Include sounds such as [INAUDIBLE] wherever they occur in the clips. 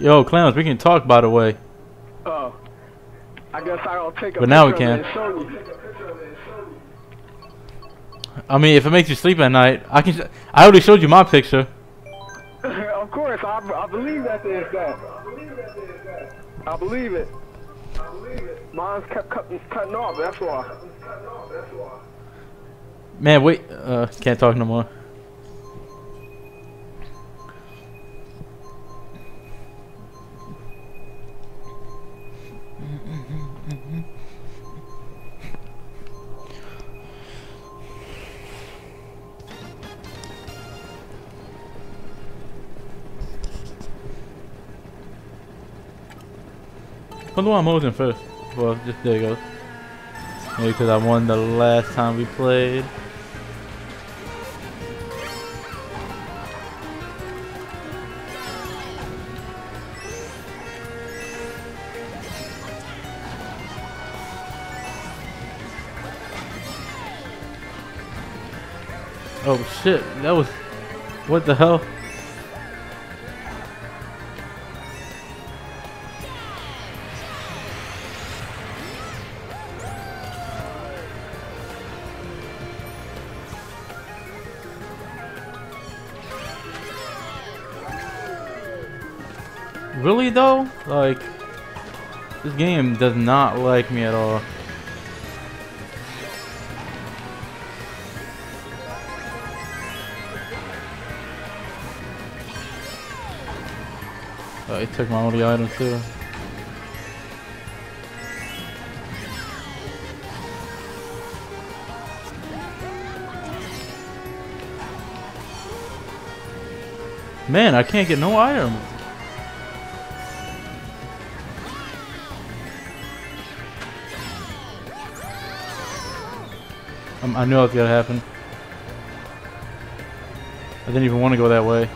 Yo, Clowns, we can talk by the way. Oh. I guess I'll take a But now we can. it and show you. I mean, if it makes you sleep at night, I can. I already showed you my picture. [LAUGHS] of course, I, I believe that there's that. I believe it. Mine's kept cutting, cutting off, that's why. Man, wait. Uh, can't talk no more. Wonder why I'm holding first. Well, just there you go. Maybe because I won the last time we played. Oh shit, that was. What the hell? Really though? Like, this game does not like me at all. Oh, took my only item too. Man, I can't get no items. Um, I knew it was gonna happen. I didn't even want to go that way.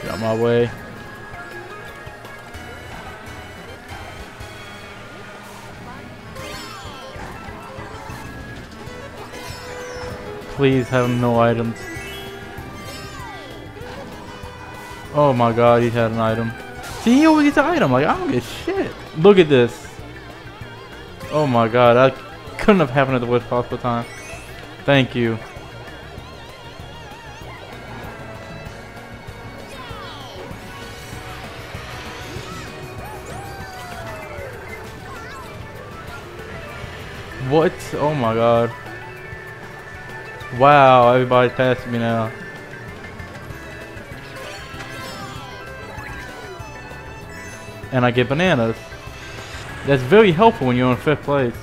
Get out my way. Please have no items. Oh my god, he had an item. See, he always gets an item. Like, I don't get shit. Look at this. Oh my god, that couldn't have happened at the worst possible time. Thank you. What? Oh my god. Wow, everybody's passing me now. And I get bananas. That's very helpful when you're in fifth place.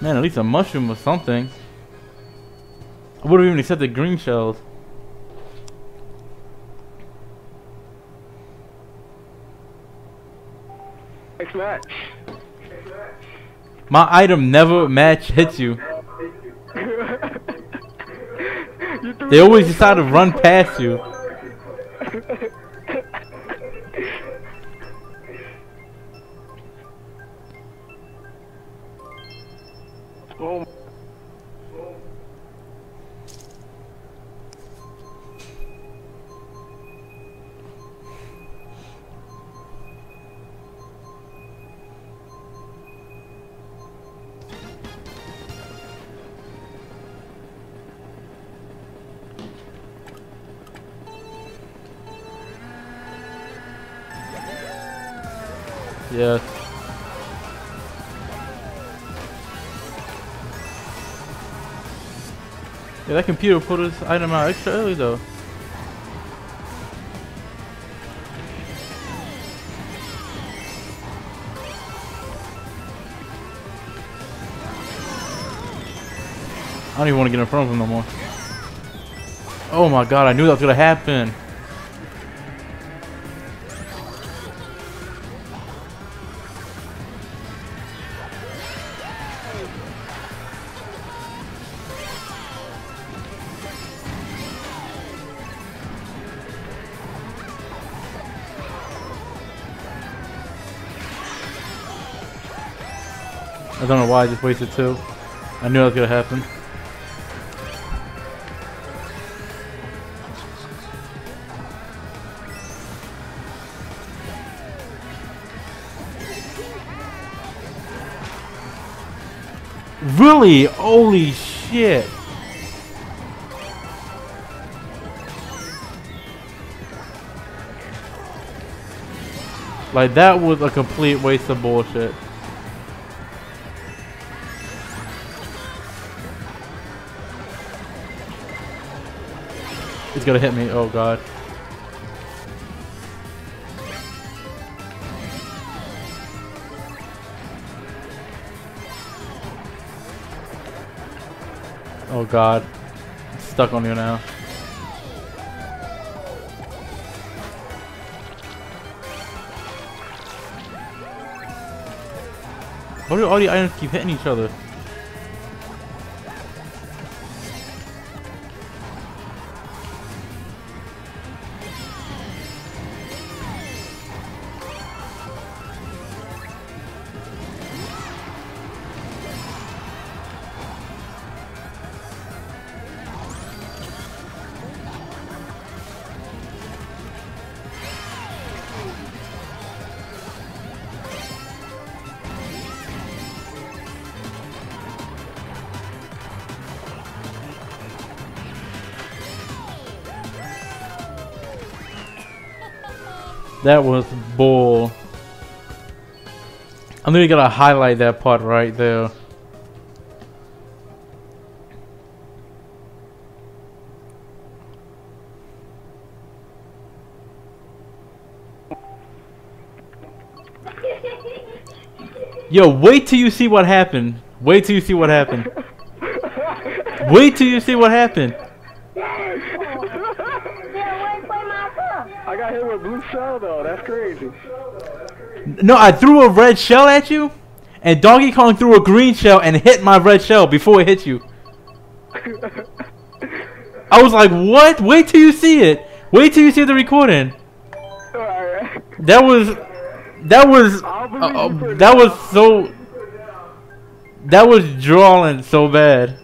Man, at least a mushroom or something. I would have even accepted green shells. Match. My item never match hits you. [LAUGHS] You They always decide to run past you. Yes. Yeah, that computer pulled this item out extra early though. I don't even want to get in front of him no more. Oh my god, I knew that was gonna happen. I don't know why I just wasted two. I knew that was gonna happen. Really? Holy shit. Like that was a complete waste of bullshit. Gonna hit me. Oh god. Oh god. Stuck on you now. Why do all the items keep hitting each other? That was bull. I'm really gonna highlight that part right there. Yo, wait till you see what happened. Wait till you see what happened. Wait till you see what happened. I got hit with a blue shell though. That's crazy. No, I threw a red shell at you, and Donkey Kong threw a green shell and hit my red shell before it hit you. [LAUGHS] I was like, what? Wait till you see it. Wait till you see the recording. That was, that was, uh, uh, that was so, that was drawing so bad.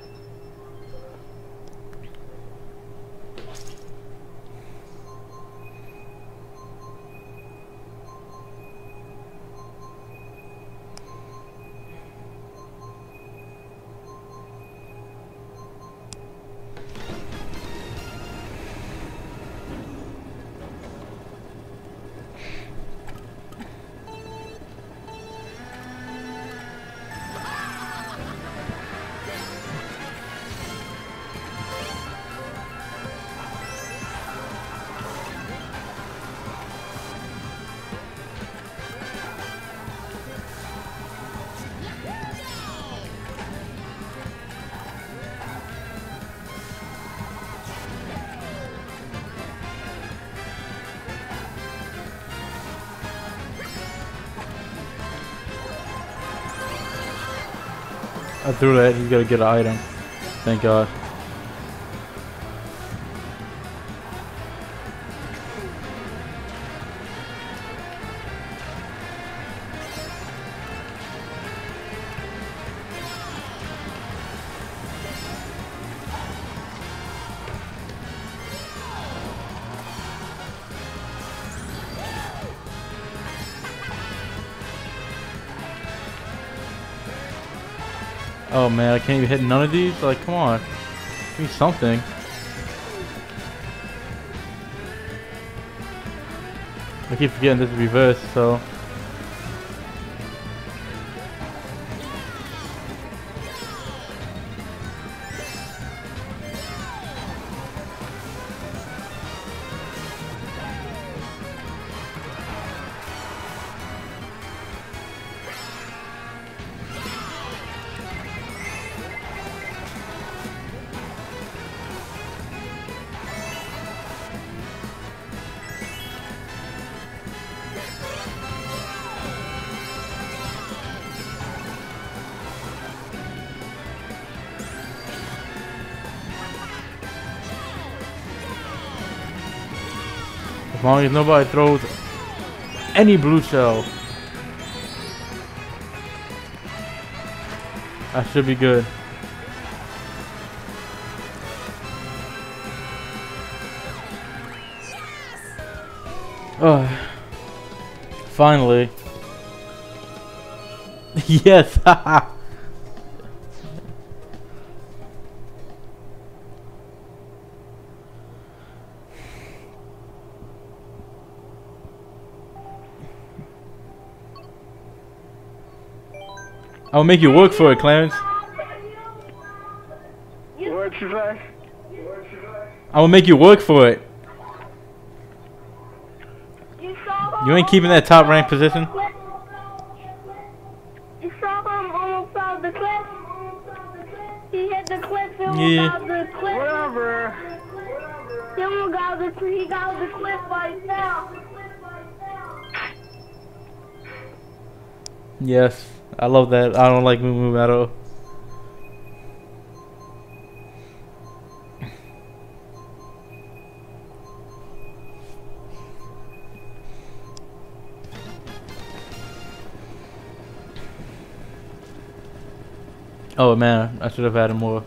Threw that. He's got to get an item. Thank God. Oh man, I can't even hit none of these? Like, come on. Give me something. I keep forgetting this is reverse, so... As long as nobody throws any blue shell. I should be good. Oh, finally. [LAUGHS] yes, [LAUGHS] I'll make you work for it, Clarence. What'd you say? I will make you work for it. You saw him You ain't keeping that top ranked position? You saw him almost off the cliff. He hit the cliff. He almost Yeah. got the cliff. Whatever. He almost got the he got the cliff by himself. Yes, I love that. I don't like Moo Moo all. Oh man, I should have added more.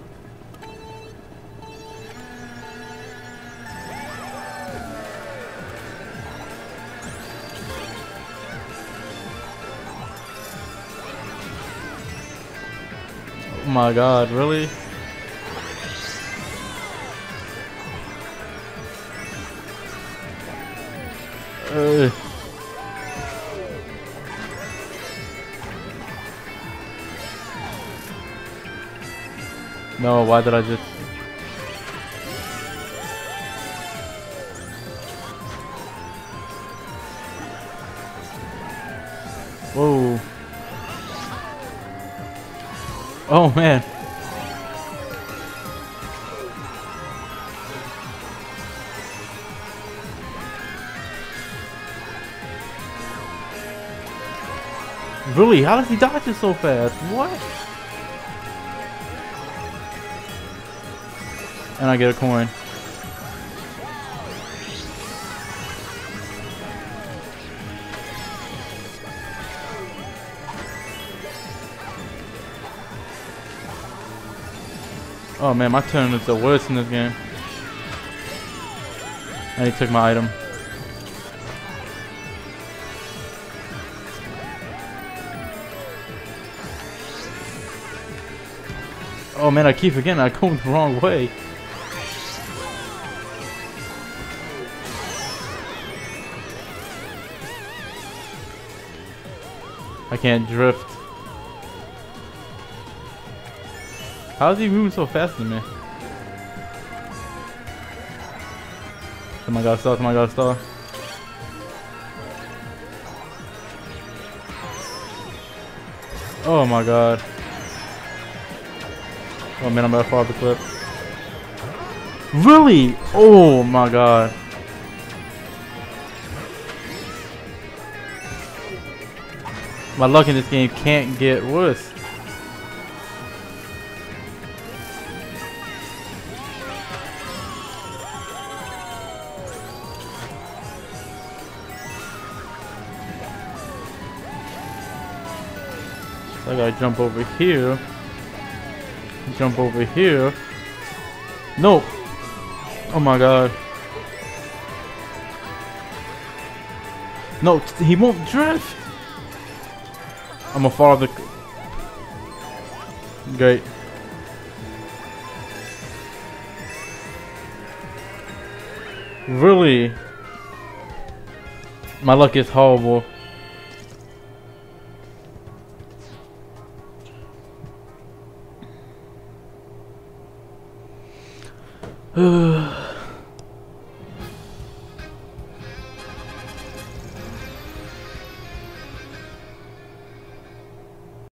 My god, really? Uh. No, why did I just... Oh man. Really? How does he dodge it so fast? What? And I get a coin. Oh man, my turn is the worst in this game. And he took my item. Oh man, I keep forgetting I go the wrong way. I can't drift. How is he moving so fast than me? Oh my god, star, oh my god, star. Oh my god. Oh man, I'm about to fall off the cliff. Really? Oh my god. My luck in this game can't get worse. I gotta jump over here. Jump over here. No! Oh my god. No, he won't drift! I'm gonna follow the... Great. Really? My luck is horrible. [GASPS] [GASPS] [GASPS] Uh. [LAUGHS]